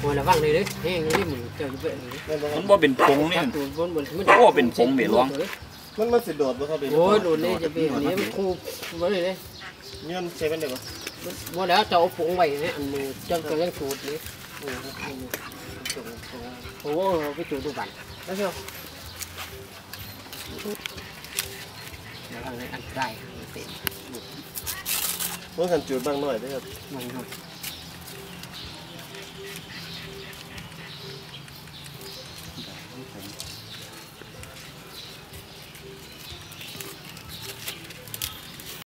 โอ้ยระวังเลยเด้แห้งเลยมึงเจ้าจะเป็นนี่มันบ่เป็นผงนี่ ตัวบนบนมันโอ้เป็นผงเดี๋ยวลองมันมันสิโดดบ่ครับโอ้ยโดนเลยจะเป็นอันนี้มันคูบ่เลยเด้เงี้ยใช้เป็นได้บ่บ่แล้วจะเอาผงไว้เนี่ยอันนี้จังก็ยังสูตรนี่โอ้โหไปจูดดูบันแล้วเชียวระวังเลยอันตรายเต็มเมื่อกันจุดบางหน่อยได้ครับมันครับเ Okay.